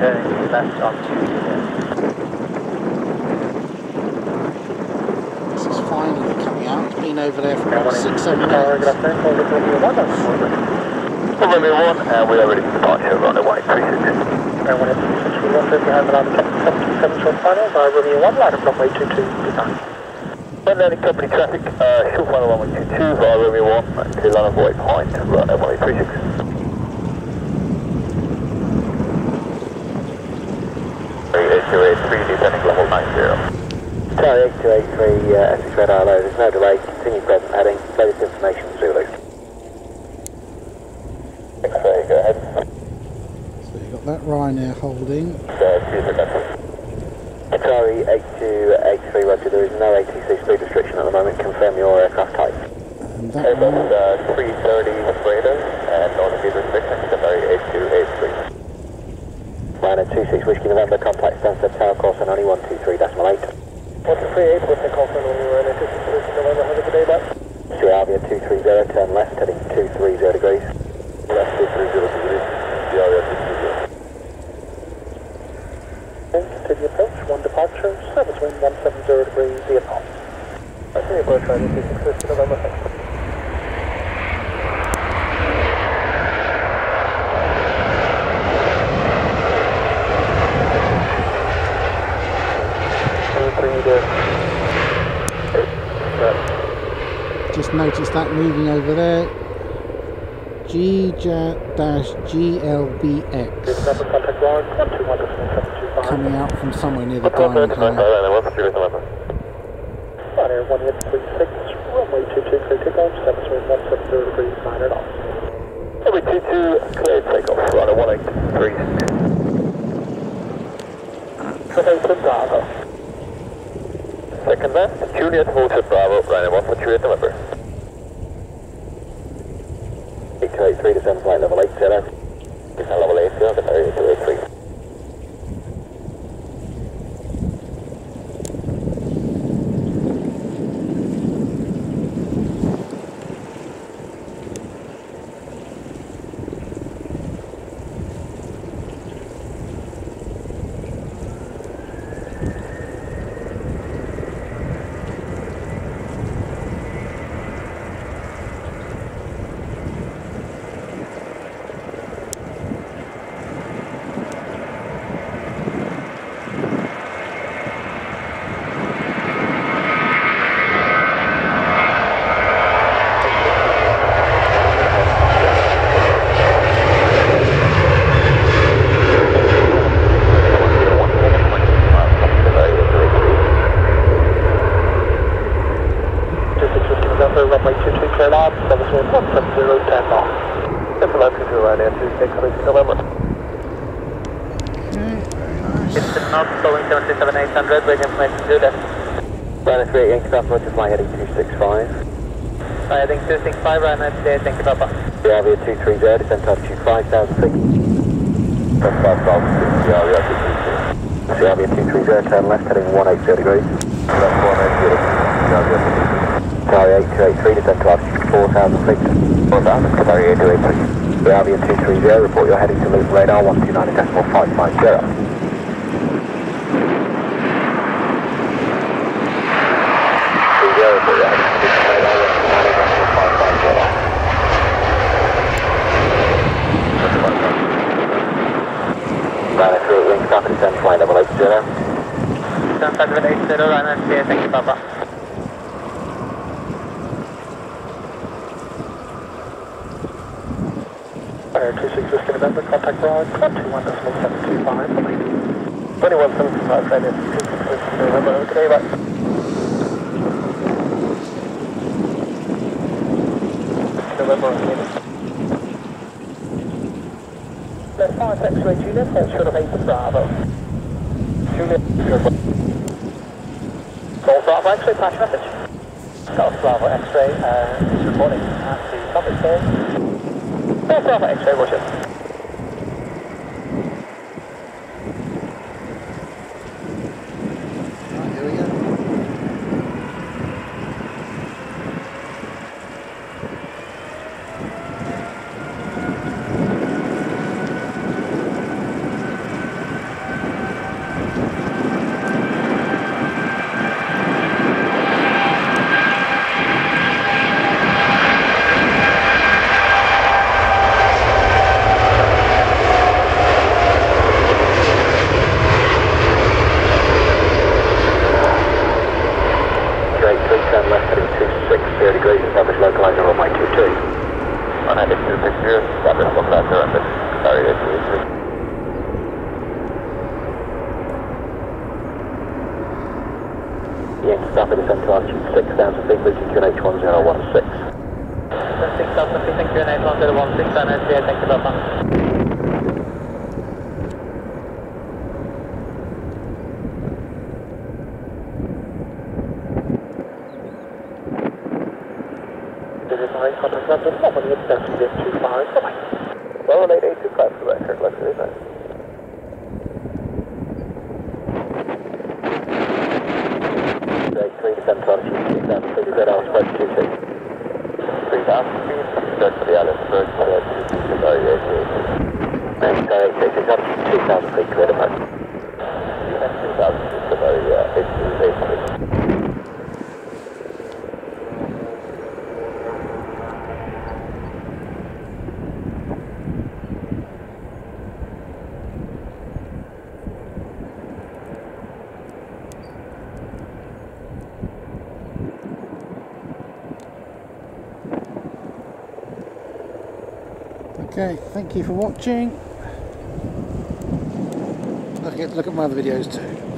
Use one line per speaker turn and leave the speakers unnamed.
turning left on Tuesday.
This is finally coming out. It's been over there for
Yeah,
about
one
six, seven
Tower, good
minutes.
afternoon, call the Romeo 1, that's forward.
Romeo 1, and we are ready for departure, runway 136.
And when it's 6 we want to behind the line of 727 short final by Romeo 1, line of runway 22, design.
Atlantic Company traffic, uh, short final runway 22 via Romeo 1 to line of Point, runway 136. Two eight three, descending level 90.
Charlie 8283, uh, Essex Red Arlo, there's no delay, continue present heading, latest information Zulu.
X-ray, go ahead.
So you've got that Ryanair holding.
Uh,
Charlie 8283, Roger, there is no ATC speed restriction
38 with the when were in day
230, turn left heading 230 degrees.
Left 230 degrees, Avia 230.
To approach, one departure, service wind 170 degrees, the approach. I see approach, Avia 260, November 6th.
Just noticed that moving over there. G-GLBX
November contact log, 121.725.
coming out from somewhere near the diamond
Atlanta,
hangar.
Atlanta, what's the Julius November?
Ryanair 1836, runway 22, clear takeoff, service wind 170 degrees, 9 knots.
Runway 22, clear takeoff, runway 183.
Hotel Bravo.
Second left, Juliet Hotel Bravo, runway 143 November.
3 to 7, flight level
8, seven.
Definitely to Ryanair 26 November.
Okay, very nice.
It's not Boeing 737-800, waiting information to left.
Ryanair 38 Yankee Papa, Roger, fly heading 265.
Heading 265, Ryanair uh, today, thank you, Papa.
Suravia 230, descend altitude 5,000 feet.
That's 5,000 feet, Sierra 230.
Suravia 230, turn left, heading 180 degrees.
Left 180, Sierra 230.
Charlie 8283, descend to altitude 4,000 feet.
4,000, Safari 8283.
Suravia 230, report you're heading to loop radar 129.550.
Sierra, report you're heading to loop radar 129.550.
Ryanair 38 Yankee Papa, descend flight level 80.
780, Ryanair thank you, Papa. Fire 26 Whiskey November, contact log, 21.725, 21.725, Ryanair 26 Whiskey November, good day, bye. November, okay. Left 5 X-ray Juliet, hold short of 8 Bravo. Juliet, Golf Bravo X-ray, flash message. Golf Bravo X-ray, uh, reporting at the top of stairs. Golf Bravo X-ray, roger.
Right, here we go.
Traffic descent to altitude 6,000 feet, routing QNH 1016.
6000 feet, thank you, and 1016, and thank you, Delta. This is my contact number, number, it's 725, bye-bye.
Well, 8825 for the record, let's do that.
Eight three descent to altitude 6,000 feet, clear down spread to 2
3000 feet, start for the island first, uh, 2 sorry, 88.
And uh, 886 altitude 2,000 feet, clear to mark.
US 2000 feet, so very, uh, 82800.
Okay, thank you for watching. Look at look at my other videos too.